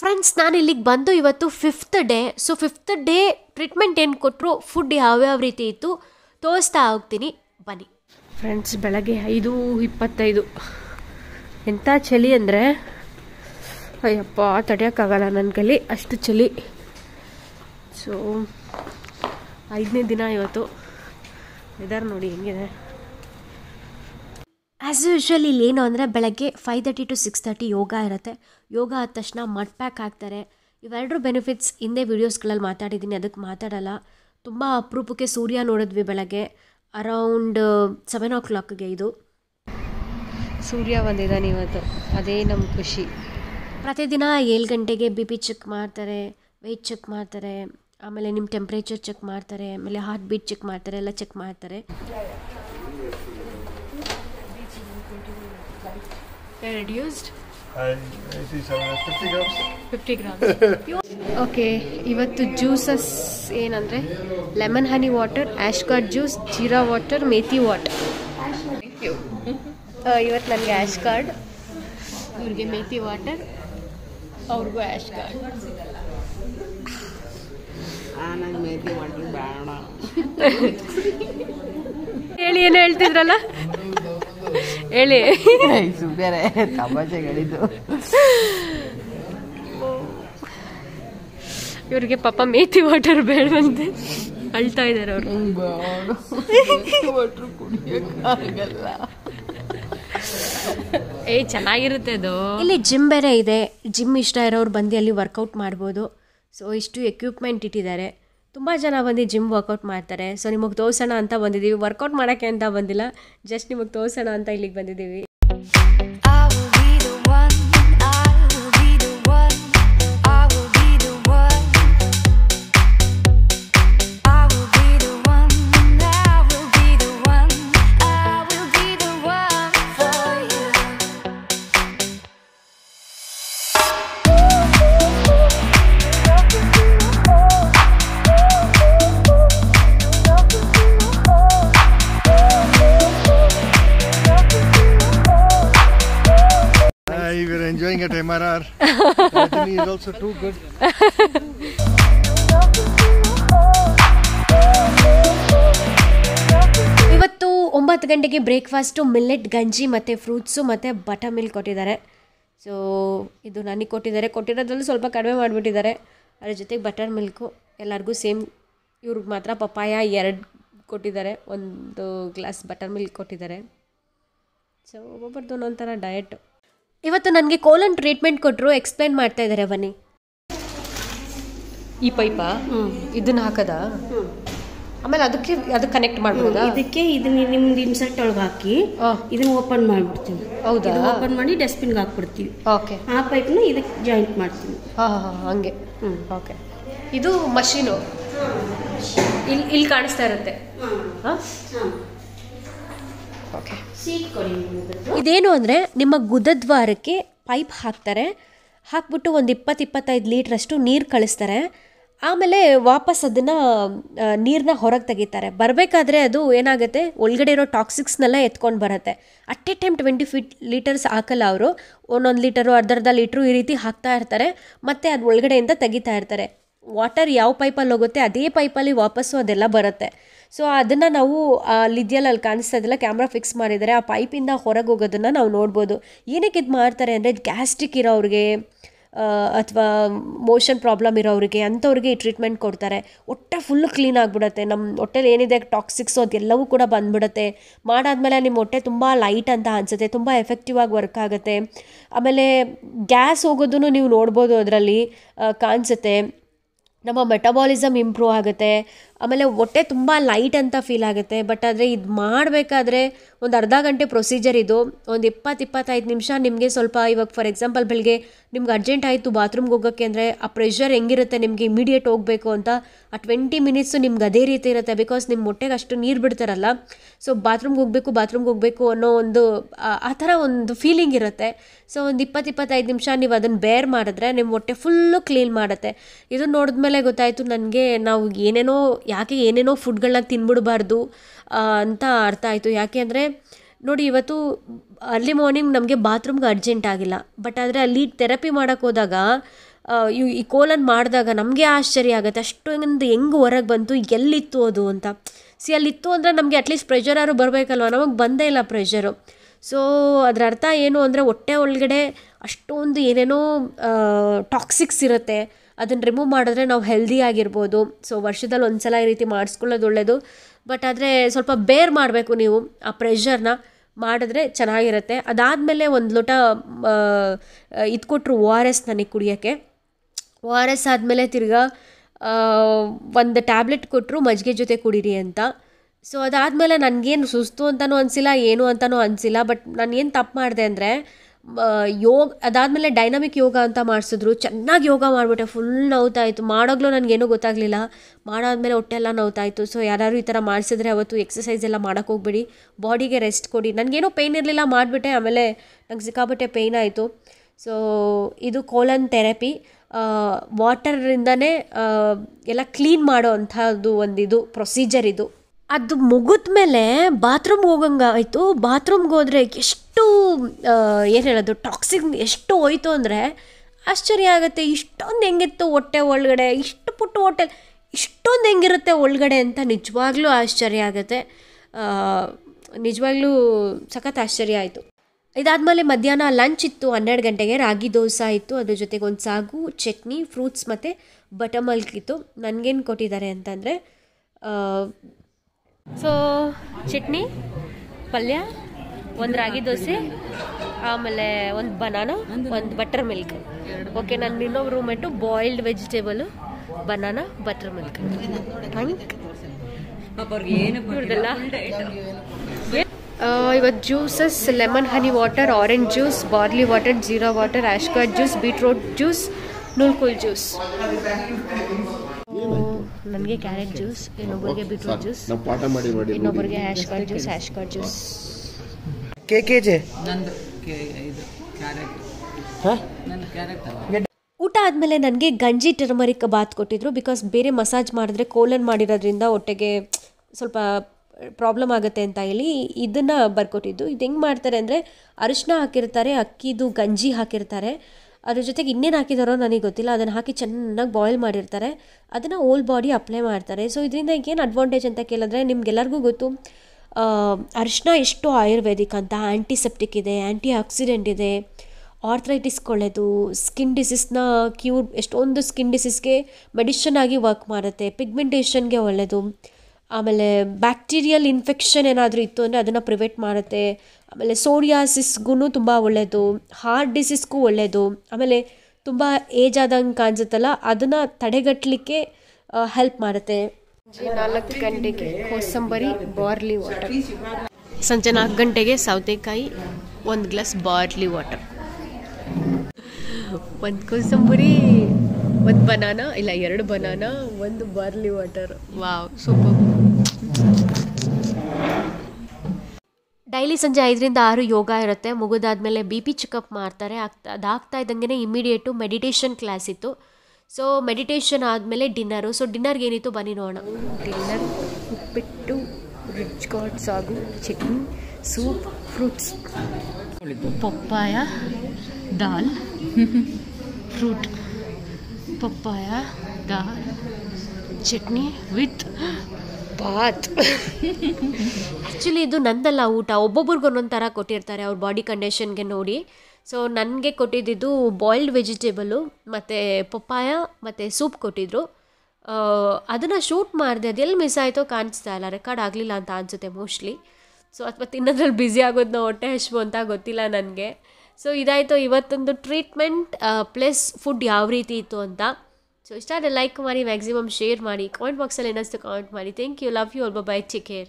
Friends ನಾನು ಇಲ್ಲಿಗೆ ಬಂದು ಇವತ್ತು fifth day so fifth day treatment ಏನು ಕೊಟ್ಟರು ಫುಡ್ ಯಾವ್ಯಾವ ರೀತಿ ಇತ್ತು, ತೋರಿಸ್ತಾ ಹೋಗ್ತೀನಿ. ಬನ್ನಿ. ಫ್ರೆಂಡ್ಸ್ ಬೆಳಗ್ಗೆ ಐದು ಇಪ್ಪತ್ತೈದು. ಎಂಥ ಚಳಿ ಅಂದರೆ, ಅಯ್ಯಪ್ಪ ತಡೆಯೋಕ್ಕಾಗಲ್ಲ ನನ್ನ ಕೈಲಿ ಅಷ್ಟು ಚಳಿ. ಸೊ ಐದನೇ ದಿನ ಇವತ್ತು ವೆದರ್ ನೋಡಿ ಹೆಂಗಿದೆ. ಆ್ಯಸ್ ಯೂಶ್ವಲ್ ಇಲ್ಲಿ ಏನು ಅಂದರೆ ಬೆಳಗ್ಗೆ five thirty to six thirty yoga ಇರುತ್ತೆ. ಯೋಗ ಆದ ತಕ್ಷಣ ಮಡ್ ಪ್ಯಾಕ್ ಹಾಕ್ತಾರೆ. ಇವೆರಡರ ಬೆನಿಫಿಟ್ಸ್ ಹಿಂದೆ ವೀಡಿಯೋಸ್ಗಳಲ್ಲಿ ಮಾತಾಡಿದ್ದೀನಿ ಅದಕ್ಕೆ ಮಾತಾಡಲ್ಲ. ತುಂಬ ಅಪರೂಪಕ್ಕೆ ಸೂರ್ಯ ನೋಡಿದ್ವಿ ಬೆಳಗ್ಗೆ ಅರೌಂಡ್ ಸೆವೆನ್ ಓ ಕ್ಲಾಕ್ಗೆ ಇದು. ಸೂರ್ಯ ಬಂದಿದ್ದಾನೆ ಇವತ್ತು ಅದೇ ನಮ್ಮ ಖುಷಿ. ಪ್ರತಿದಿನ ಏಳು ಗಂಟೆಗೆ ಬಿ ಪಿ ಚೆಕ್ ಮಾಡ್ತಾರೆ ವೆಯ್ಟ್ ಚೆಕ್ ಮಾಡ್ತಾರೆ ಆಮೇಲೆ ನಿಮ್ಮ ಟೆಂಪ್ರೇಚರ್ ಚೆಕ್ ಮಾಡ್ತಾರೆ ಆಮೇಲೆ ಹಾರ್ಟ್ ಬೀಟ್ ಚೆಕ್ ಮಾಡ್ತಾರೆ ಎಲ್ಲ ಚೆಕ್ ಮಾಡ್ತಾರೆ. Reduced I, I see some 50 grams. Fifty grams okay ಇವತ್ತು ಜ್ಯೂಸಸ್ ಏನಂದರೆ? Lemon honey water ash gourd juice jeera water methi water ಇವತ್ತು ನನಗೆ ಆ್ಯಶ್ ಕಾರ್ಡ್ ಇವ್ರಿಗೆ ಮೇಥಿ ವಾಟರ್ ಅವ್ರಿಗೂ ಆ್ಯಶ್ ಕಾರ್ಡ್ ಹೇಳಿ ಏನು ಹೇಳ್ತಿದ್ರಲ್ಲ? ಹೇಳಿ. ಸುಮ್ಮನೆ ತಮಾಷೆಗಳಿದ್ದು ಇವ್ರಿಗೆ ಪಾಪ ಮೇತಿ ವಾಟರ್ ಬೇಡವಂತೆ ಅಳ್ತಾ ಇದ್ದಾರೆ ಅವರು. ಏ ಚೆನ್ನಾಗಿರುತ್ತೆ ಅದು. ಇಲ್ಲಿ ಜಿಮ್ ಬೇರೆ ಇದೆ. ಜಿಮ್ ಇಷ್ಟ ಇರೋರು ಬಂದು ಅಲ್ಲಿ ವರ್ಕೌಟ್ ಮಾಡ್ಬೋದು. ಸೊ ಇಷ್ಟು ಎಕ್ವಿಪ್ಮೆಂಟ್ ಇಟ್ಟಿದ್ದಾರೆ. ತುಂಬ ಜನ ಬಂದು ಜಿಮ್ ವರ್ಕೌಟ್ ಮಾಡ್ತಾರೆ. ಸೊ ನಿಮಗೆ ತೋರಿಸೋಣ ಅಂತ ಬಂದಿದ್ದೀವಿ ವರ್ಕೌಟ್ ಮಾಡೋಕ್ಕೆ ಅಂತ ಬಂದಿಲ್ಲ. ಜಸ್ಟ್ ನಿಮಗೆ ತೋರಿಸೋಣ ಅಂತ ಇಲ್ಲಿಗೆ ಬಂದಿದ್ದೀವಿ enjoying at MRR. Rajini is also too good. ಇವತ್ತು ಒಂಬತ್ತು ಗಂಟೆಗೆ ಬ್ರೇಕ್ಫಾಸ್ಟು ಮಿಲ್ಲೆಟ್ ಗಂಜಿ ಮತ್ತು ಫ್ರೂಟ್ಸು ಮತ್ತು ಬಟರ್ ಮಿಲ್ಕ್ ಕೊಟ್ಟಿದ್ದಾರೆ. ಸೊ ಇದು ನನಗೆ ಕೊಟ್ಟಿದ್ದಾರೆ. ಕೊಟ್ಟಿರೋದ್ರಲ್ಲಿ ಸ್ವಲ್ಪ ಕಡಿಮೆ ಮಾಡಿಬಿಟ್ಟಿದ್ದಾರೆ. ಅದ್ರ ಜೊತೆಗೆ ಬಟರ್ ಮಿಲ್ಕು ಎಲ್ಲರಿಗೂ ಸೇಮ್. ಇವ್ರಿಗೆ ಮಾತ್ರ ಪಪ್ಪಾಯ ಎರಡು ಕೊಟ್ಟಿದ್ದಾರೆ. ಒಂದು ಗ್ಲಾಸ್ ಬಟರ್ ಮಿಲ್ಕ್ ಕೊಟ್ಟಿದ್ದಾರೆ ಸೊ ಒಬ್ಬೊಬ್ಬರದ್ದು ಥರ ಡಯಟ್ ಇವತ್ತು ನನಗೆ ಕೋಲನ್ ಟ್ರೀಟ್ಮೆಂಟ್ ಕೊಟ್ಟರು ಎಕ್ಸ್ಪ್ಲೈನ್ ಮಾಡ್ತಾ ಇದ್ದಾರೆ ಬನ್ನಿ ಈ ಪೈಪಾ ಇದನ್ನ ಹಾಕದ? ಆಮೇಲೆ ಅದಕ್ಕೆ ಅದಕ್ಕೆ ಕನೆಕ್ಟ್ ಮಾಡ್ಬೋದಾ? ಇದಕ್ಕೆ ಇದನ್ನ ನಿಮ್ದು ಇನ್ಸರ್ಟ್ ಒಳಗೆ ಹಾಕಿ. ಇದನ್ನ ಓಪನ್ ಮಾಡ್ಬಿಡ್ತೀವಿ. ಹೌದಾ? ಓಪನ್ ಮಾಡಿ ಡಸ್ಟ್ಬಿನ್ಗೆ ಹಾಕ್ಬಿಡ್ತೀವಿ. ಓಕೆ. ಆ ಪೈಪ್ನ ಇದಕ್ಕೆ ಜಾಯಿಂಟ್ ಮಾಡ್ತೀವಿ. ಹಾಂ ಹಾಂ ಹಂಗೆ. ಹ್ಞೂ ಓಕೆ. ಇದು ಮಷೀನು ಇಲ್ಲಿ ಇಲ್ಲಿ ಕಾಣಿಸ್ತಾ ಇರುತ್ತೆ. ಹಾಂ. ಇದೇನು ಅಂದರೆ ನಿಮ್ಮ ಗುದದ್ವಾರಕ್ಕೆ ಪೈಪ್ ಹಾಕ್ತಾರೆ. ಹಾಕ್ಬಿಟ್ಟು ಒಂದು ಇಪ್ಪತ್ತು ಇಪ್ಪತ್ತೈದು ಲೀಟ್ರಷ್ಟು ನೀರು ಕಳಿಸ್ತಾರೆ. ಆಮೇಲೆ ವಾಪಸ್ ಅದನ್ನು ನೀರನ್ನ ಹೊರಗೆ ತೆಗಿತಾರೆ. ಬರಬೇಕಾದ್ರೆ ಅದು ಏನಾಗುತ್ತೆ? ಒಳಗಡೆ ಇರೋ ಟಾಕ್ಸಿಕ್ಸ್ನೆಲ್ಲ ಎತ್ಕೊಂಡು ಬರುತ್ತೆ. At a time twenty five litres ಹಾಕಲ್ಲ ಅವರು. ಒಂದೊಂದು ಲೀಟರು ಅರ್ಧ ಅರ್ಧ ಲೀಟ್ರು ಈ ರೀತಿ ಹಾಕ್ತಾ ಇರ್ತಾರೆ. ಮತ್ತು ಅದು ಒಳಗಡೆಯಿಂದ ತೆಗಿತಾ ಇರ್ತಾರೆ. ವಾಟರ್ ಯಾವ ಪೈಪಲ್ಲಿ ಹೋಗುತ್ತೆ ಅದೇ ಪೈಪಲ್ಲಿ ವಾಪಸ್ಸು ಅದೆಲ್ಲ ಬರುತ್ತೆ. ಸೊ ಅದನ್ನು ನಾವು ಅಲ್ಲಿದೆಯಲ್ಲ ಅಲ್ಲಿ ಕಾಣಿಸ್ತಾ ಇದೆಲ್ಲ ಕ್ಯಾಮ್ರಾ ಫಿಕ್ಸ್ ಮಾಡಿದ್ದಾರೆ ಆ ಪೈಪಿಂದ ಹೊರಗೆ ಹೋಗೋದನ್ನು ನಾವು ನೋಡ್ಬೋದು. ಏನಕ್ಕೆ ಇದು ಮಾಡ್ತಾರೆ ಅಂದರೆ ಗ್ಯಾಸ್ಟ್ರಿಕ್ ಇರೋರಿಗೆ ಅಥವಾ ಮೋಷನ್ ಪ್ರಾಬ್ಲಮ್ ಇರೋರಿಗೆ ಅಂಥವ್ರಿಗೆ ಈ ಟ್ರೀಟ್ಮೆಂಟ್ ಕೊಡ್ತಾರೆ. ಹೊಟ್ಟೆ ಫುಲ್ಲು ಕ್ಲೀನ್ ಆಗಿಬಿಡುತ್ತೆ. ನಮ್ಮ ಹೊಟ್ಟೆಲಿ ಏನಿದೆ ಟಾಕ್ಸಿಕ್ಸು ಅದೆಲ್ಲವೂ ಕೂಡ ಬಂದ್ಬಿಡುತ್ತೆ. ಮಾಡಾದ್ಮೇಲೆ ನಿಮ್ಮ ಹೊಟ್ಟೆ ತುಂಬ ಲೈಟ್ ಅಂತ ಅನಿಸುತ್ತೆ, ತುಂಬ ಎಫೆಕ್ಟಿವ್ ಆಗಿ ವರ್ಕ್ ಆಗುತ್ತೆ. ಆಮೇಲೆ ಗ್ಯಾಸ್ ಹೋಗೋದನ್ನು ನೀವು ನೋಡ್ಬೋದು ಅದರಲ್ಲಿ ಕಾಣಿಸುತ್ತೆ. ನಮ್ಮ ಮೆಟಬಾಲಿಸಮ್ ಇಂಪ್ರೂವ್ ಆಗುತ್ತೆ. ಆಮೇಲೆ ಹೊಟ್ಟೆ ತುಂಬ ಲೈಟ್ ಅಂತ ಫೀಲ್ ಆಗುತ್ತೆ. ಬಟ್ ಆದರೆ ಇದು ಮಾಡಬೇಕಾದ್ರೆ ಒಂದು ಅರ್ಧ ಗಂಟೆ ಪ್ರೊಸೀಜರ್ ಇದು. ಒಂದು ಇಪ್ಪತ್ತು ಇಪ್ಪತ್ತೈದು ನಿಮಿಷ ನಿಮಗೆ ಸ್ವಲ್ಪ ಇವಾಗ ಫಾರ್ ಎಕ್ಸಾಂಪಲ್ ಬೆಳಗ್ಗೆ ನಿಮ್ಗೆ ಅರ್ಜೆಂಟ್ ಆಯಿತು ಬಾತ್ರೂಮ್ಗೆ ಹೋಗೋಕ್ಕೆ ಅಂದರೆ ಆ ಪ್ರೆಷರ್ ಹೆಂಗಿರುತ್ತೆ ನಿಮಗೆ ಇಮಿಡಿಯೇಟ್ ಹೋಗಬೇಕು ಅಂತ ಆ ಟ್ವೆಂಟಿ ಮಿನಿಟ್ಸು ನಿಮ್ಗೆ ಅದೇ ರೀತಿ ಇರುತ್ತೆ ಬಿಕಾಸ್ ನಿಮ್ಮ ಹೊಟ್ಟೆಗೆ ಅಷ್ಟು ನೀರು ಬಿಡ್ತಾರಲ್ಲ. ಸೊ ಬಾತ್ರೂಮ್ಗೆ ಹೋಗಬೇಕು ಬಾತ್ರೂಮ್ಗೆ ಹೋಗಬೇಕು ಅನ್ನೋ ಒಂದು, ಆ- ಥರ ಒಂದು ಫೀಲಿಂಗ್ ಇರುತ್ತೆ. ಸೊ ಒಂದು ಇಪ್ಪತ್ತು ಇಪ್ಪತ್ತೈದು ನಿಮಿಷ ನೀವು ಅದನ್ನು ಬೇರ್ ಮಾಡಿದ್ರೆ ನಿಮ್ಮ ಹೊಟ್ಟೆ ಫುಲ್ಲು ಕ್ಲೀನ್ ಮಾಡುತ್ತೆ. ಇದು ನೋಡಿದ್ಮೇಲೆ ಗೊತ್ತಾಯಿತು ನನಗೆ ನಾವು ಏನೇನೋ ಯಾಕೆ ಏನೇನೋ ಫುಡ್ಗಳನ್ನ ತಿನ್ಬಿಡಬಾರ್ದು ಅಂತ ಅರ್ಥ ಆಯಿತು. ಯಾಕೆ ಅಂದರೆ, ನೋಡಿ ಇವತ್ತು ಅರ್ಲಿ ಮಾರ್ನಿಂಗ್ ನಮಗೆ ಬಾತ್ರೂಮ್ಗೆ ಅರ್ಜೆಂಟ್ ಆಗಿಲ್ಲ. ಬಟ್ ಆದರೆ ಅಲ್ಲಿ ಥೆರಪಿ ಮಾಡೋಕ್ಕೆ ಹೋದಾಗ ಈ ಕೋಲನ್ನು ಮಾಡಿದಾಗ ನಮಗೆ ಆಶ್ಚರ್ಯ ಆಗುತ್ತೆ. ಅಷ್ಟೊಂದು ಹೆಂಗೆ ಹೊರಗೆ ಬಂತು, ಎಲ್ಲಿತ್ತು ಅದು ಅಂತ. ಸಿ ಅಲ್ಲಿತ್ತು ಅಂದರೆ ನಮಗೆ ಅಟ್ಲೀಸ್ಟ್ ಪ್ರೆಷರ್ ಯಾರು ಬರಬೇಕಲ್ವ? ನಮಗೆ ಬಂದೇ ಇಲ್ಲ ಪ್ರೆಷರು ಸೊ ಅದರ ಅರ್ಥ ಏನು ಅಂದರೆ ಹೊಟ್ಟೆ ಒಳಗಡೆ ಅಷ್ಟೊಂದು ಏನೇನೋ ಟಾಕ್ಸಿಕ್ಸ್ ಇರುತ್ತೆ. ಅದನ್ನು ರಿಮೂವ್ ಮಾಡಿದ್ರೆ ನಾವು ಹೆಲ್ದಿ ಆಗಿರ್ಬೋದು. ಸೊ ವರ್ಷದಲ್ಲಿ ಒಂದು ಸಲ ಈ ರೀತಿ ಮಾಡಿಸ್ಕೊಳ್ಳೋದು ಒಳ್ಳೆಯದು ಬಟ್ ಆದರೆ ಸ್ವಲ್ಪ ಬೇರ್ ಮಾಡಬೇಕು ನೀವು, ಆ ಪ್ರೆಷರ್ನ ಮಾಡಿದ್ರೆ ಚೆನ್ನಾಗಿರುತ್ತೆ. ಅದಾದಮೇಲೆ ಒಂದು ಲೋಟ ಇದು ಕೊಟ್ಟರು ಓ ಆರ್ ಎಸ್ ನನಗೆ ಕುಡಿಯೋಕ್ಕೆ. ಓ ಆರ್ ಎಸ್ ಆದಮೇಲೆ ತಿರ್ಗಾ ಒಂದು ಟ್ಯಾಬ್ಲೆಟ್ ಕೊಟ್ಟರು ಮಜ್ಜಿಗೆ ಜೊತೆ ಕುಡೀರಿ ಅಂತ. ಸೊ ಅದಾದಮೇಲೆ ನನಗೇನು ಸುಸ್ತು ಅಂತಲೂ ಅನಿಸಿಲ್ಲ, ಏನು ಅಂತಲೂ ಅನಿಸಿಲ್ಲ ಬಟ್ ನಾನು ಏನು ತಪ್ಪು ಮಾಡಿದೆ ಅಂದರೆ ಯೋಗ, ಅದಾದಮೇಲೆ ಡೈನಮಿಕ್ ಯೋಗ ಅಂತ ಮಾಡಿಸಿದ್ರು, ಚೆನ್ನಾಗಿ ಯೋಗ ಮಾಡಿಬಿಟ್ಟೆ ಫುಲ್ ನೋವ್ತಾಯಿತ್ತು ಮಾಡೋಗ್ಲೂ ನನಗೇನೂ ಗೊತ್ತಾಗಲಿಲ್ಲ. ಮಾಡಾದ್ಮೇಲೆ ಹೊಟ್ಟೆ ಎಲ್ಲ ನೋವ್ತಾಯಿತ್ತು ಸೊ ಯಾರು ಈ ಥರ ಮಾಡಿಸಿದ್ರೆ ಅವತ್ತು ಎಕ್ಸಸೈಸ್ ಎಲ್ಲ ಮಾಡೋಕ್ಕೆ ಹೋಗ್ಬೇಡಿ. ಬಾಡಿಗೆ ರೆಸ್ಟ್ ಕೊಡಿ. ನನಗೇನು ಪೇಯ್ನ್ ಇರಲಿಲ್ಲ, ಮಾಡಿಬಿಟ್ಟೆ. ಆಮೇಲೆ ನಂಗೆ ಸಿಕ್ಕಾಪಟ್ಟೆ ಪೇಯ್ನ್ ಆಯಿತು. ಸೊ ಇದು ಕೋಲನ್ ಥೆರಪಿ ವಾಟರಿಂದನೇ ಎಲ್ಲ ಕ್ಲೀನ್ ಮಾಡೋ ಅಂಥದ್ದು ಒಂದಿದು ಪ್ರೊಸೀಜರ್ ಇದು. ಅದು ಮುಗಿದ ಮೇಲೆ ಬಾತ್ರೂಮ್ಗೆ ಹೋಗಂಗೆ ಆಯಿತು. ಬಾತ್ರೂಮ್ಗೆ ಹೋದರೆ ಎಷ್ಟು ಏನು ಹೇಳೋದು ಟಾಕ್ಸಿಕ್ ಎಷ್ಟು ಹೋಯ್ತು ಅಂದರೆ ಆಶ್ಚರ್ಯ ಆಗುತ್ತೆ. ಇಷ್ಟೊಂದು ಹೆಂಗಿತ್ತು ಹೊಟ್ಟೆ ಒಳಗಡೆ, ಇಷ್ಟು ಪುಟ್ಟ ಹೊಟ್ಟೆ, ಇಷ್ಟೊಂದು ಹೆಂಗಿರುತ್ತೆ ಒಳಗಡೆ ಅಂತ ನಿಜವಾಗ್ಲೂ ಆಶ್ಚರ್ಯ ಆಗುತ್ತೆ. ನಿಜವಾಗ್ಲೂ ಸಖತ್ ಆಶ್ಚರ್ಯ ಆಯಿತು. ಇದಾದಮೇಲೆ ಮಧ್ಯಾಹ್ನ ಲಂಚ್ ಇತ್ತು, ಹನ್ನೆರಡು ಗಂಟೆಗೆ ರಾಗಿ ದೋಸೆ ಇತ್ತು ಅದ್ರ ಜೊತೆಗೆ ಒಂದು ಸಾಗು, ಚಟ್ನಿ, ಫ್ರೂಟ್ಸ್ ಮತ್ತು ಬಟರ್ ಮಲ್ಕ್ ಇತ್ತು. ನನಗೇನು ಕೊಟ್ಟಿದ್ದಾರೆ ಅಂತಂದರೆ ಸೊ ಚಟ್ನಿ, ಪಲ್ಯ, ಒಂದು ರಾಗಿ ದೋಸೆ, ಆಮೇಲೆ ಒಂದು ಬನಾನ ಒಂದು ಬಟರ್ ಮಿಲ್ಕ್ ಓಕೆ ನನ್ನ ಇನ್ನೊಬ್ಬ roommate boiled vegetable banana butter milk ಇವತ್ತು juices lemon honey water orange juice barley water jeera water ash gourd juice beetroot juice knolkhol juice. ನನಗೆ ಕ್ಯಾರೆಟ್ ಜ್ಯೂಸ್ ಇನ್ನೊಬ್ಬರಿಗೆ ಬೀಟ್ರೂಟ್ ಜ್ಯೂಸ್ ನಾವು ಪಾಠ ಮಾಡಿ ಮಾಡಿ ಇನ್ನೊಬ್ಬರಿಗೆ gourd juice juice. K K ಜೆ? ನಂದು ಕೆ- ಇದು ಕ್ಯಾರೆಟ್. ನಂದು ಕ್ಯಾರೆಟ್ ಅಲ್ಲ. ಊಟ ಆದಮೇಲೆ ನನಗೆ ಗಂಜಿ ಟರ್ಮರಿಕ್ ಬಾತ್ ಕೊಟ್ಟಿದ್ರು ಬಿಕಾಸ್ ಬೇರೆ ಮಸಾಜ್ ಮಾಡಿದ್ರೆ ಕೋಲನ್ ಮಾಡಿರೋದ್ರಿಂದ ಹೊಟ್ಟೆಗೆ ಸ್ವಲ್ಪ ಪ್ರಾಬ್ಲಮ್ ಆಗುತ್ತೆ ಅಂತ ಹೇಳಿ ಇದನ್ನು ಬರ್ಕೊಟ್ಟಿದ್ದು. ಇದು ಹೆಂಗೆ ಮಾಡ್ತಾರೆ ಅಂದರೆ ಅರಿಶಿನ ಹಾಕಿರ್ತಾರೆ ಅಕ್ಕಿದು ಗಂಜಿ ಹಾಕಿರ್ತಾರೆ. ಅದ್ರ ಜೊತೆಗೆ ಇನ್ನೇನು ಹಾಕಿದಾರೋ ನನಗೆ ಗೊತ್ತಿಲ್ಲ. ಅದನ್ನು ಹಾಕಿ ಚೆನ್ನಾಗಿ ಬಾಯ್ಲ್ ಮಾಡಿರ್ತಾರೆ. ಅದನ್ನು ಓಲ್ಡ್ ಬಾಡಿ ಅಪ್ಲೈ ಮಾಡ್ತಾರೆ. ಸೊ ಇದರಿಂದ ಏನು ಅಡ್ವಾಂಟೇಜ್ ಅಂತ ಕೇಳಿದ್ರೆ ನಿಮ್ಗೆಲ್ಲರಿಗೂ ಗೊತ್ತು. ಅರಿಶಿನ ಎಷ್ಟು ಆಯುರ್ವೇದಿಕ್ ಅಂತ. ಆ್ಯಂಟಿಸೆಪ್ಟಿಕ್ ಇದೆ ಆ್ಯಂಟಿ ಆಕ್ಸಿಡೆಂಟ್ ಇದೆ ಆರ್ಥ್ರೈಟಿಸ್ಗೆ ಒಳ್ಳೆಯದು ಸ್ಕಿನ್ ಡಿಸೀಸ್ನ ಕ್ಯೂರ್ ಎಷ್ಟೊಂದು ಸ್ಕಿನ್ ಡಿಸೀಸ್ಗೆ ಮೆಡಿಷನ್ ಆಗಿ ವರ್ಕ್ ಮಾಡುತ್ತೆ. ಪಿಗ್ಮೆಂಟೇಷನ್ಗೆ ಒಳ್ಳೆಯದು ಆಮೇಲೆ ಬ್ಯಾಕ್ಟೀರಿಯಲ್ ಇನ್ಫೆಕ್ಷನ್ ಏನಾದರೂ ಇತ್ತು ಅಂದರೆ ಅದನ್ನು ಪ್ರಿವೆಂಟ್ ಮಾಡುತ್ತೆ. ಆಮೇಲೆ ಸೋರಿಯಾಸಿಸ್ಗೂ ತುಂಬ ಒಳ್ಳೆಯದು ಹಾರ್ಟ್ ಡಿಸೀಸ್ಗೂ ಒಳ್ಳೆಯದು ಆಮೇಲೆ ತುಂಬ ಏಜ್ ಆದಂಗೆ ಕಾಣಿಸುತ್ತಲ್ಲ ಅದನ್ನು ತಡೆಗಟ್ಟಲಿಕ್ಕೆ ಹೆಲ್ಪ್ ಮಾಡುತ್ತೆ. ನಾಲ್ಕು ಗಂಟೆಗೆ ಕೋಸಂಬರಿ ಬಾರ್ಲಿ ವಾಟರ್ ಸಂಜೆ ನಾಲ್ಕು ಗಂಟೆಗೆ ಸೌತೆಕಾಯಿ ಒಂದು ಗ್ಲಾಸ್ ಬಾರ್ಲಿ ವಾಟರ್ ಒಂದು ಕೋಸಂಬರಿ ಒಂದು ಬನಾನಾ ಇಲ್ಲ ಎರಡು ಬನಾನಾ ಒಂದು barley water wow super daily ಸಂಜೆ ಐದರಿಂದ ಆರು ಯೋಗ ಇರುತ್ತೆ. ಮುಗಿದಾದ್ಮೇಲೆ ಬಿ ಪಿ ಚೆಕಪ್ ಮಾಡ್ತಾರೆ. ಆಗ್ತಾ ಅದಾಗ್ತಾ ಇದ್ದಂಗೆ ಇಮಿಡಿಯೇಟು ಮೆಡಿಟೇಷನ್ ಕ್ಲಾಸ್ ಇತ್ತು. ಸೊ ಮೆಡಿಟೇಷನ್ ಆದಮೇಲೆ ಡಿನ್ನರು ಸೊ ಡಿನ್ನರ್ಗೆ ಏನಿತ್ತು? ಬನ್ನಿ ನೋಡೋಣ. ಡಿನ್ನರ್ ಉಪ್ಪಿಟ್ಟು ರಿಚ್ ಕಾರ್ಡ್ ಸಾಗು chutney soup fruits papaya dal fruit papaya dal chutney with ಬಾತ್ ಆ್ಯಕ್ಚುಲಿ ಇದು ನಂದಲ್ಲ ಊಟ. ಒಬ್ಬೊಬ್ರಿಗೆ ಒಂದೊಂದು ಥರ ಕೊಟ್ಟಿರ್ತಾರೆ ಅವ್ರ ಬಾಡಿ ಕಂಡೀಷನ್ಗೆ ನೋಡಿ. ಸೊ ನನಗೆ ಕೊಟ್ಟಿದ್ದಿದ್ದು ಬಾಯ್ಲ್ಡ್ ವೆಜಿಟೇಬಲು ಮತ್ತು ಪಪ್ಪಾಯ, ಮತ್ತು ಸೂಪ್ ಕೊಟ್ಟಿದ್ದರು ಅದನ್ನು ಶೂಟ್ ಮಾಡಿದೆ ಅದೆಲ್ಲಿ ಮಿಸ್ ಆಯಿತೋ ಕಾಣಿಸ್ತಾ ಇಲ್ಲ. ರೆಕಾರ್ಡ್ ಆಗಲಿಲ್ಲ ಅಂತ ಅನಿಸುತ್ತೆ ಮೋಸ್ಟ್ಲಿ ಸೊ ಅಥವಾ ತಿನ್ನೋದ್ರಲ್ಲಿ ಬ್ಯುಸಿ ಆಗೋದನ್ನ ಹೊಟ್ಟೆ ಹಶ್ವು ಅಂತ ಗೊತ್ತಿಲ್ಲ ನನಗೆ. ಸೊ ಇದಾಯಿತು. ಇವತ್ತೊಂದು ಟ್ರೀಟ್ಮೆಂಟ್ ಪ್ಲಸ್ ಫುಡ್ ಯಾವ ರೀತಿ ಇತ್ತು ಅಂತ. ಸೊ ಇಷ್ಟ ಆದರೆ ಲೈಕ್ ಮಾಡಿ ಮ್ಯಾಕ್ಸಿಮಮ್ ಶೇರ್ ಮಾಡಿ ಕಾಮೆಂಟ್ ಬಾಕ್ಸಲ್ಲಿ ಏನಿಸ್ತು ಕಾಮೆಂಟ್ ಮಾಡಿ. ಥ್ಯಾಂಕ್ ಯು ಲವ್ ಯು ಅಲ್ಬ ಬೈ ಟೇಕ್ ಕೇರ್